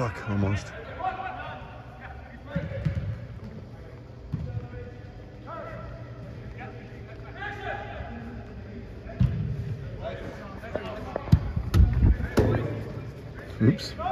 fuck, almost. Oops.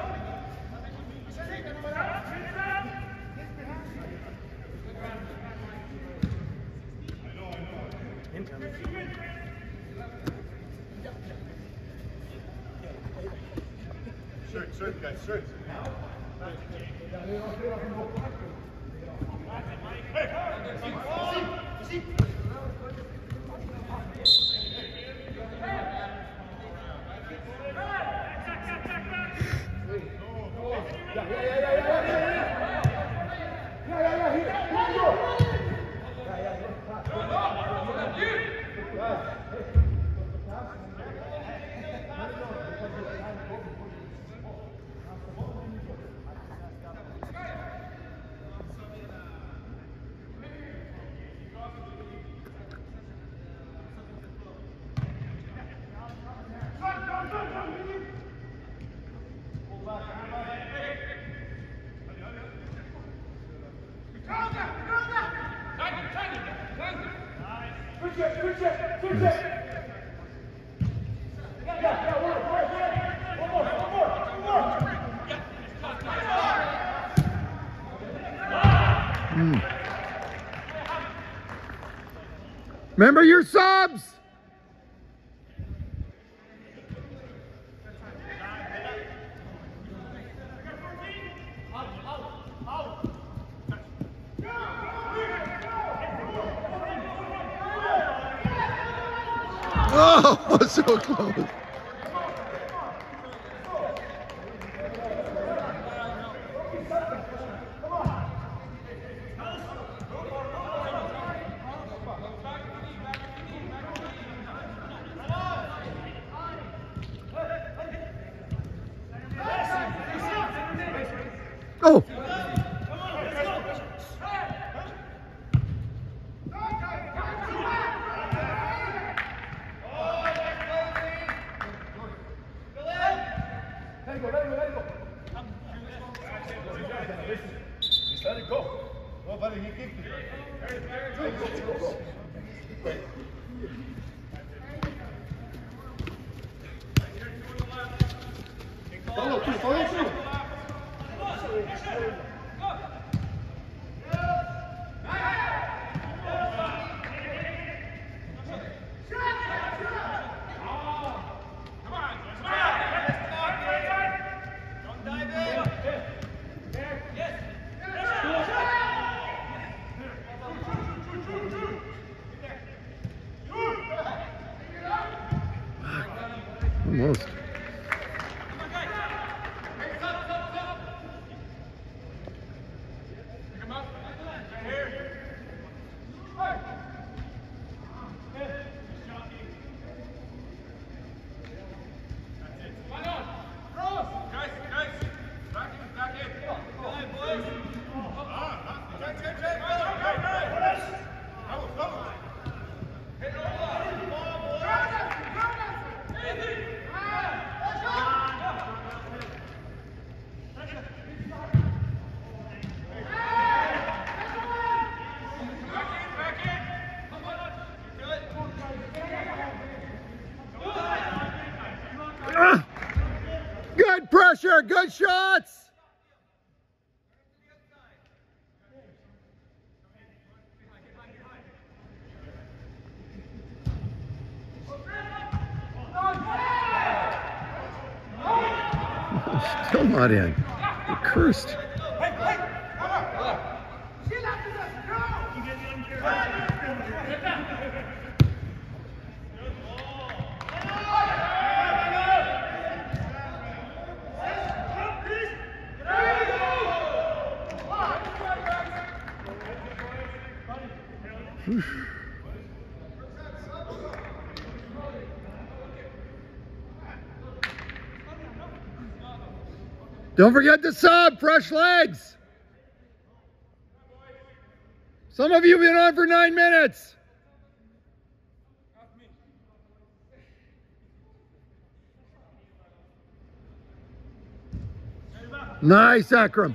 Remember your subs! Oh, so close. 左右树。Almost. Good good shots. Still not in. You're cursed. Don't forget to sub, fresh legs. Some of you have been on for nine minutes. Nice, Akram.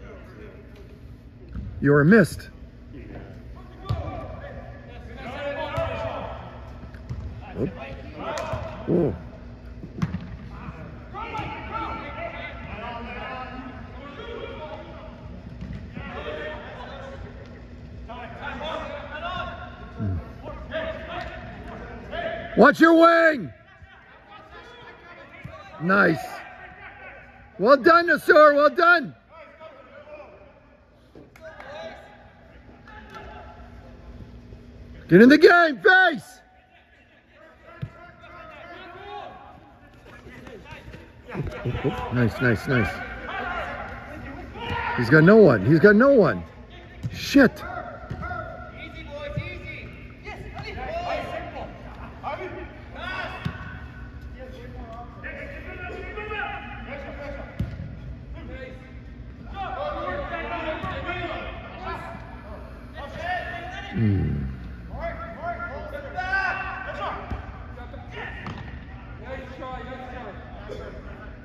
You were missed. Oh. Oh. Watch your wing! Nice. Well done, Nasur. Well done. Get in the game, face. Nice, nice, nice. He's got no one. He's got no one. Shit. Hmm.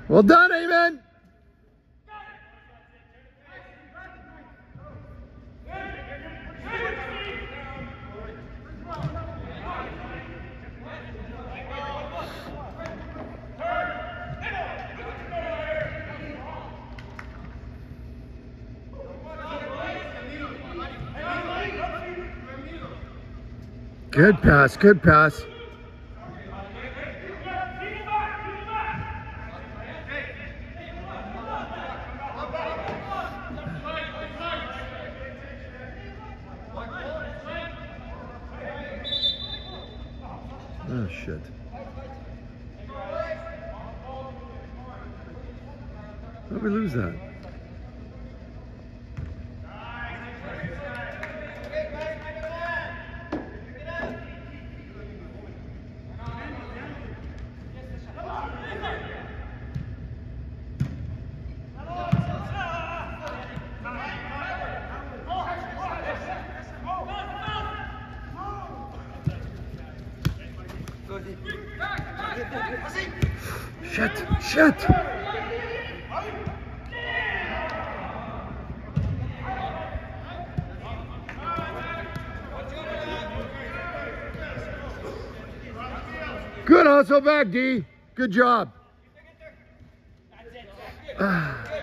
Well done, Amen. Good pass, good pass. Oh shit. How'd we lose that? Shit, shit. Good hustle back, D. Good job. Ah.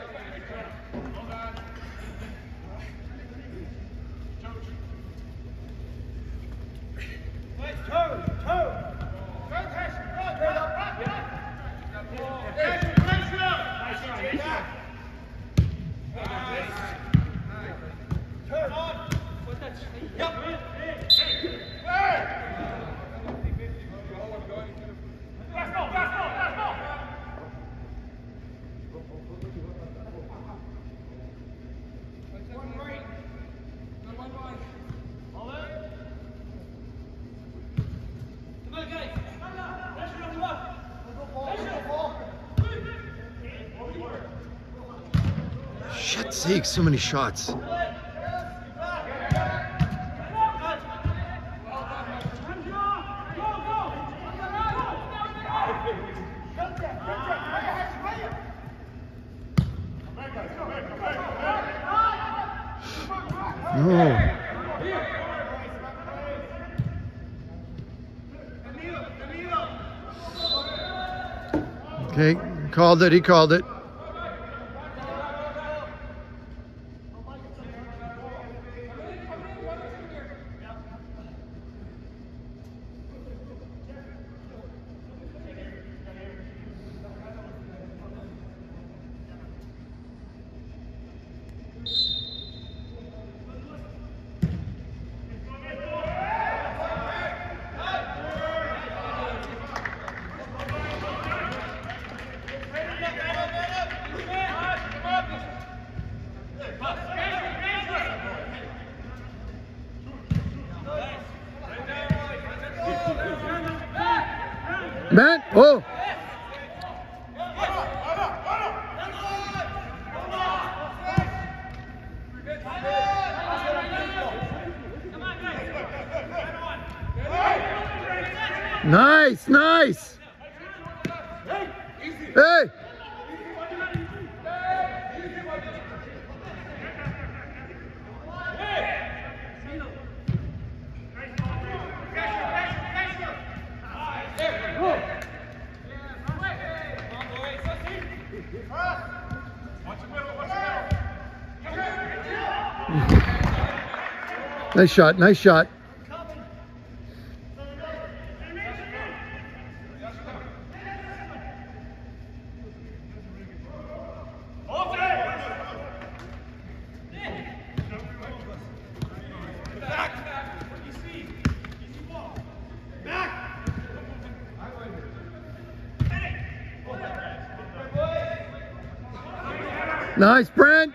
Shit sakes, so many shots. Okay, called it. He called it. Oh. Nice, nice. Nice shot, nice shot. Nice, Brent.